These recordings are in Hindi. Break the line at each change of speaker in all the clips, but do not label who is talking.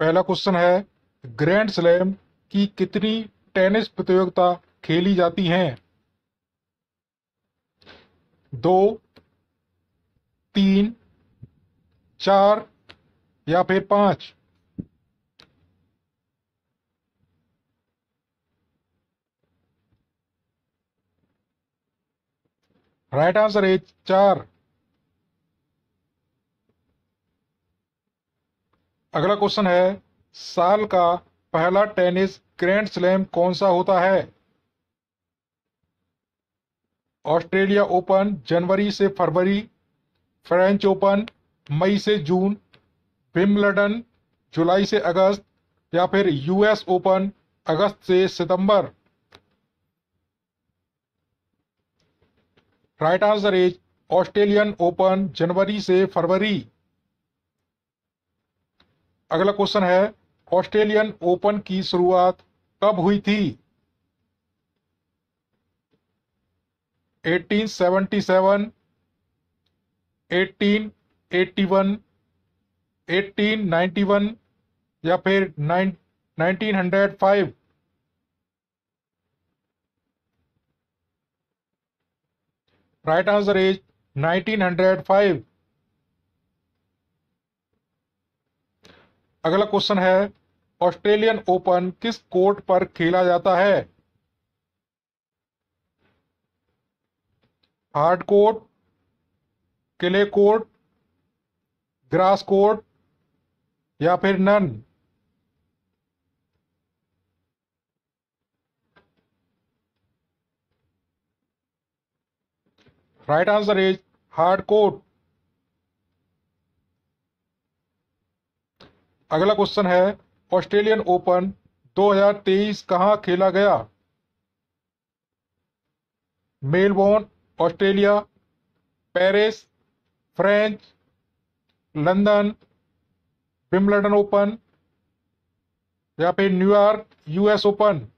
पहला क्वेश्चन है ग्रैंड स्लैम की कितनी टेनिस प्रतियोगिता खेली जाती हैं? दो, तीन, चार या फिर पाँच? राइट आंसर है चार। अगला क्वेश्चन है, साल का पहला टेनिस ग्रैंड स्लैम कौन सा होता है? ऑस्ट्रेलिया ओपन जनवरी से फरवरी, फ्रेंच ओपन मई से जून, विम्बलडन जुलाई से अगस्त, या फिर यूएस ओपन अगस्त से सितंबर? Right answer is Australian open जनवरी से फरवरी। अगला क्वेश्चन है ऑस्ट्रेलियन ओपन की शुरुआत कब हुई थी? 1877, 1881, 1891 या फिर 1905 राइट आंसर इज़ 1905 अगला क्वेश्चन है, ऑस्ट्रेलियन ओपन किस कोर्ट पर खेला जाता है? Hard court, clay court, grass court या फिर none? Right answer is hard court. अगला क्वेश्चन है, ऑस्ट्रेलियन ओपन 2023 कहाँ खेला गया? Melbourne, Australia, Paris, French, London, Wimbledon Open, या फिर New York US Open.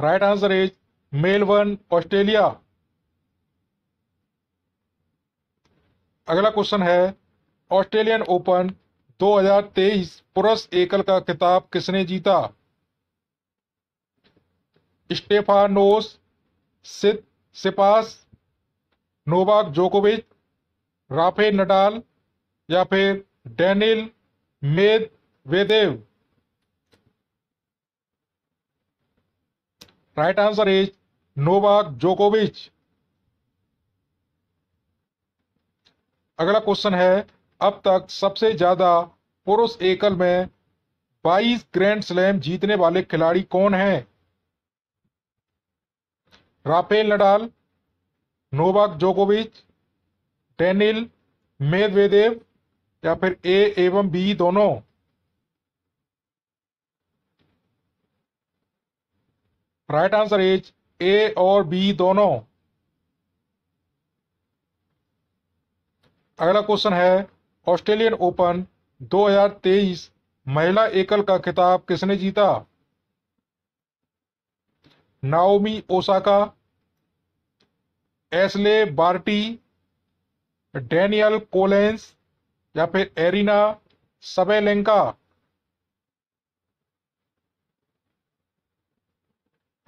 Right answer is Melbourne, Australia. अगला क्वेश्चन है, ऑस्ट्रेलियन ओपन 2023 पुरुष एकल का खिताब किसने जीता? स्टेफानोस सिपास, नोवाक जोकोविच राफे नडाल या फिर Daniil Medvedev right answer is Novak जोकोविच। अगला क्वेश्चन है, अब तक सबसे ज़्यादा पुरुष एकल में 22 ग्रैंड स्लैम जीतने वाले खिलाड़ी कौन हैं? राफेल नडाल, नोवाक जोकोविच, डेनिल मेदवेदेव या फिर ए एवं बी दोनों? राइट आंसर इज़ ए और बी दोनों। अगला क्वेश्चन है, ऑस्ट्रेलियन ओपन 2023 महिला एकल का खिताब किसने जीता? Naomi Osaka, Ashleigh Barty, Danielle Collins या फिर Aryna Sabalenka?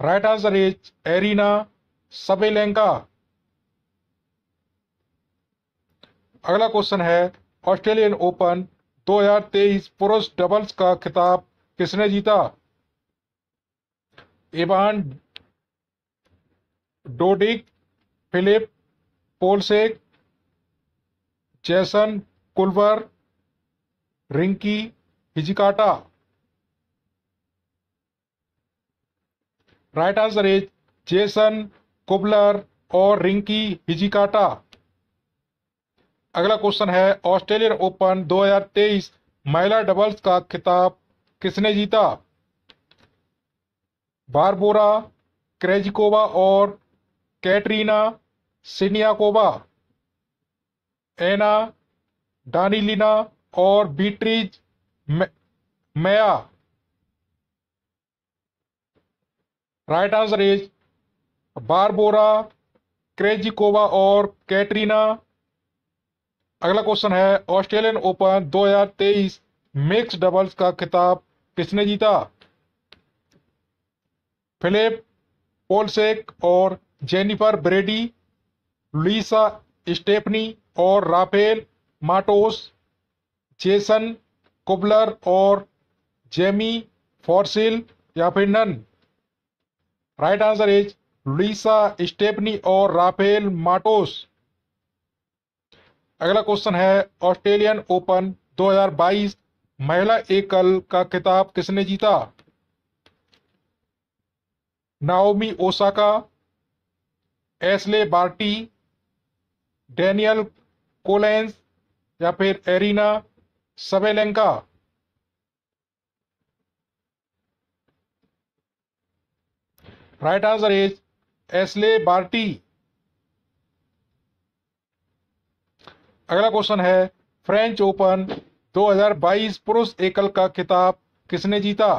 Right answer is Aryna Sabalenka. अगला क्वेश्चन है, ऑस्ट्रेलियन ओपन 2023 पुरुष डबल्स का खिताब किसने जीता? Ivan Dodig, Filip Polasek, Jason Kubler, Rinky Hijikata. Right answer is Jason Kubler और रिंकी हिजिकाटा। अगला क्वेश्चन है ऑस्ट्रेलियन ओपन 2023 महिला डबल्स का खिताब किसने जीता? बारबोरा क्रेजिकोवा और कैटरीना सिनियाकोवा एना डानिलिना और Beatriz Maia right answer is Barbora Krejcikova और कैटरीना अगला क्वेश्चन है ऑस्ट्रेलियन ओपन 2023 मिक्स डबल्स का खिताब किसने जीता? फिलिप पोलसेक और जेनिफर ब्रेडी लुइसा स्टेफनी और राफेल माटोस, जेसन कुबलर और जेमी फॉर्सिल या फिर none? Right answer is Luisa Stefani और राफेल माटोस। अगला क्वेश्चन है, ऑस्ट्रेलियन ओपन 2022 महिला एकल का खिताब किसने जीता? Naomi Osaka, Ashleigh Barty, Danielle Collins या फिर Aryna Sabalenka right answer is Ashleigh Barty. अगला क्वेश्चन है फ्रेंच ओपन 2022 पुरुष एकल का खिताब किसने जीता?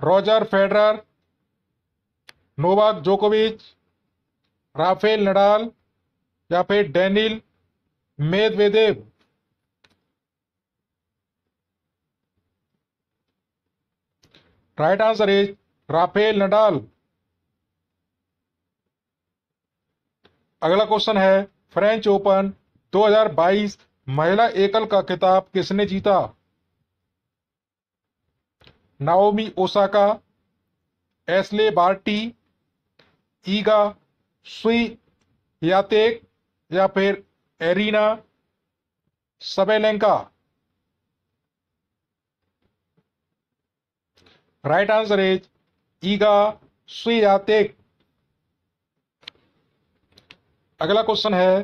रॉजर फेडरर, नोवाक जोकोविच, राफेल नडाल या फिर Daniil Medvedev? Right answer is Rafael Nadal. अगला क्वेश्चन है फ्रेंच ओपन 2022 महिला एकल का खिताब किसने जीता? Naomi Osaka Ashleigh Barty Iga Swiatek या फिर Aryna Sabalenka right answer is Iga Swiatek अगला क्वेश्चन है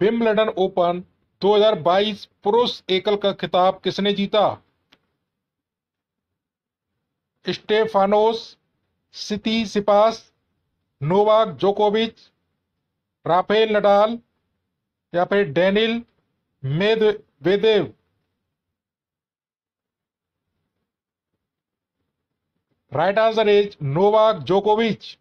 विम्बलडन ओपन 2022 पुरुष एकल का खिताब किसने जीता? स्टेफानोस, सिटी सिपास, नोवाक जोकोविच, राफेल नडाल या फिर Daniil Medvedev right answer is Novak जोकोविच।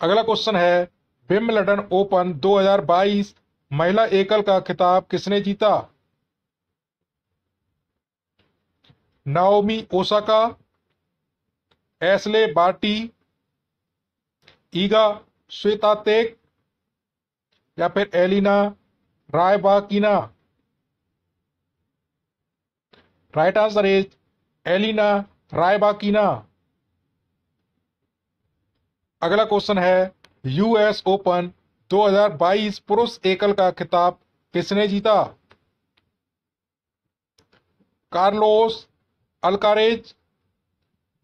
अगला क्वेश्चन है, विम्बलडन ओपन 2022 महिला एकल का खिताब किसने जीता? Naomi Osaka, Ashleigh Barty Iga Swiatek या फिर Elena Rybakina? Right answer is Elena Rybakina. अगला क्वेश्चन है यूएस ओपन 2022 पुरुष एकल का खिताब किसने जीता? कार्लोस अलकारेज,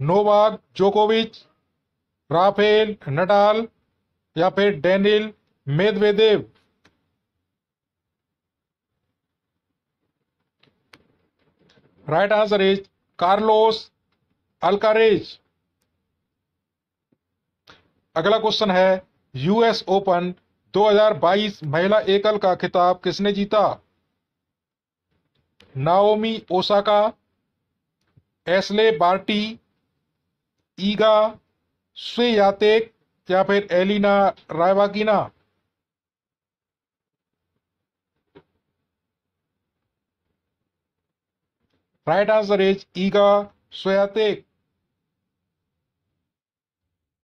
नोवाक जोकोविच, राफेल नडाल या फिर Daniil Medvedev? Right answer is Carlos Alcaraz. अगला क्वेश्चन है यूएस ओपन 2022 महिला एकल का खिताब किसने जीता? Naomi Osaka Ashleigh Barty Iga Swiatek या फिर Elena Rybakina right answer is Iga Swiatek